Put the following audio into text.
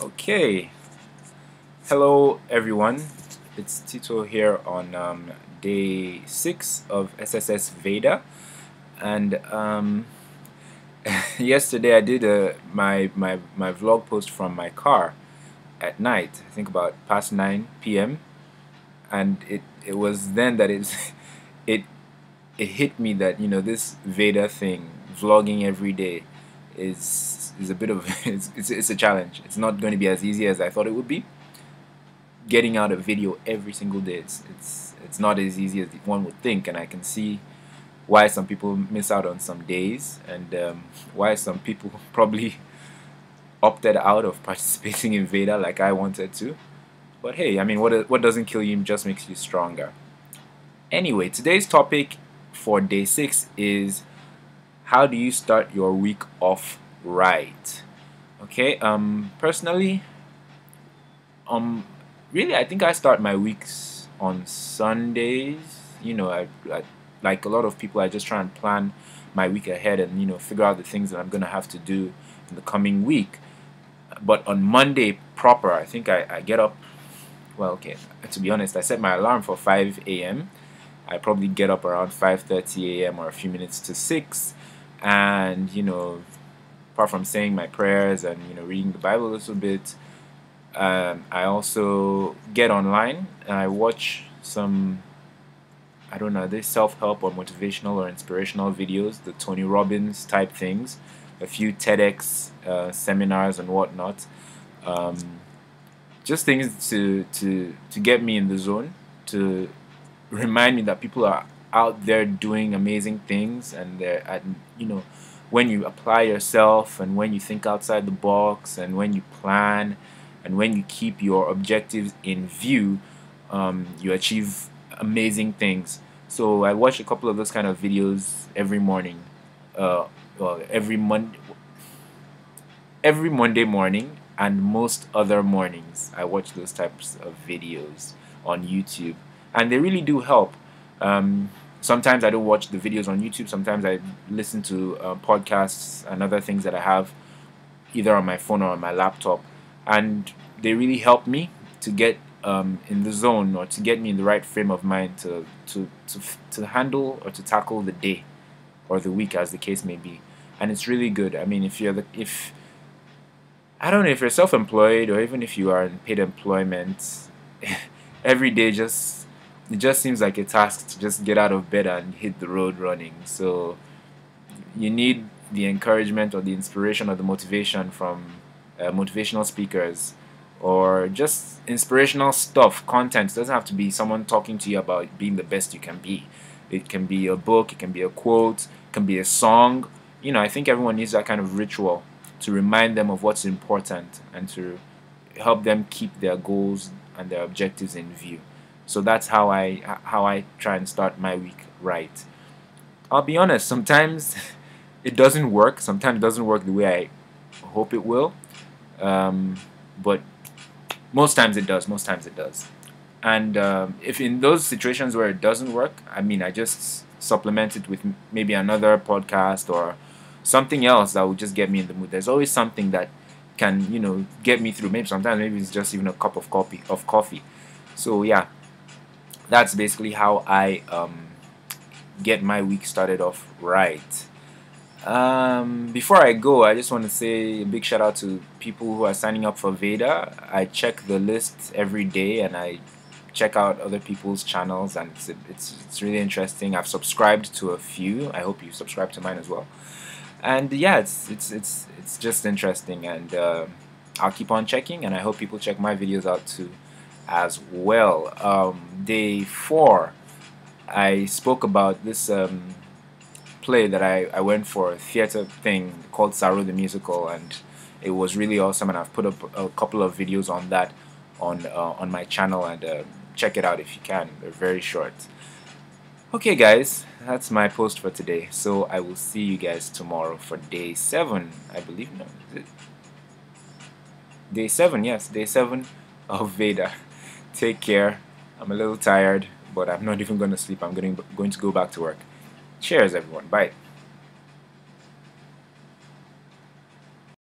Okay, hello everyone. It's Tito here on um, day six of SSS Veda, and um, yesterday I did a, my my my vlog post from my car at night. I think about past 9 p.m. and it it was then that it it it hit me that you know this Veda thing, vlogging every day, is is a bit of it's, it's, it's a challenge. It's not going to be as easy as I thought it would be. Getting out a video every single day, it's it's it's not as easy as one would think, and I can see why some people miss out on some days, and um, why some people probably opted out of participating in Veda like I wanted to. But hey, I mean, what what doesn't kill you just makes you stronger. Anyway, today's topic for day six is how do you start your week off right? Okay um personally um really i think i start my weeks on sundays. You know I, I like a lot of people i just try and plan my week ahead and you know figure out the things that i'm gonna have to do in the coming week. But on monday proper i think i, I get up well okay to be honest i set my alarm for 5 a.m i probably get up around 5.30 a.m or a few minutes to 6 and you know apart from saying my prayers and you know reading the Bible a little bit, um, I also get online and I watch some I don't know, this self-help or motivational or inspirational videos, the Tony Robbins type things, a few TEDx uh, seminars and whatnot. Um, just things to, to, to get me in the zone, to remind me that people are out there doing amazing things and they're at, you know, when you apply yourself and when you think outside the box and when you plan and when you keep your objectives in view, um, you achieve amazing things. So I watch a couple of those kind of videos every morning, uh, well, every Monday, every Monday morning, and most other mornings. I watch those types of videos on YouTube, and they really do help. Um, sometimes I don't watch the videos on YouTube. Sometimes I listen to uh, podcasts and other things that I have either on my phone or on my laptop, and they really help me to get um, in the zone or to get me in the right frame of mind to, to to to handle or to tackle the day or the week, as the case may be. And it's really good. I mean, if you're the if I don't know if you're self-employed or even if you are in paid employment, every day just it just seems like a task to just get out of bed and hit the road running. So you need the encouragement or the inspiration or the motivation from uh, motivational speakers or just inspirational stuff, content. It doesn't have to be someone talking to you about being the best you can be. It can be a book, it can be a quote, it can be a song. You know, I think everyone needs that kind of ritual to remind them of what's important and to help them keep their goals and their objectives in view. So that's how I how I try and start my week right. I'll be honest, sometimes it doesn't work. Sometimes it doesn't work the way I hope it will. Um, but most times it does. Most times it does. And um, if in those situations where it doesn't work, I mean, I just supplement it with maybe another podcast or something else that will just get me in the mood. There's always something that can, you know, get me through. Maybe sometimes maybe it's just even a cup of coffee of coffee. So yeah, that's basically how I um, get my week started off right. Um, before I go, I just want to say a big shout out to people who are signing up for Veda. I check the list every day and I check out other people's channels, and it's, it's, it's really interesting. I've subscribed to a few. I hope you subscribe to mine as well. And yeah, it's it's it's it's just interesting, and uh, I'll keep on checking, and I hope people check my videos out too as well. Um, day four, I spoke about this um, play that I, I went for, a theater thing called Saro the Musical, and it was really awesome. And I've put up a couple of videos on that on uh, on my channel, and uh, check it out if you can. They're very short. Okay, guys, that's my post for today. So I will see you guys tomorrow for day seven, I believe. No, day seven? Yes, day seven of Veda. Take care. I'm a little tired, but I'm not even going to sleep. I'm going to, go back to work. Cheers, everyone. Bye.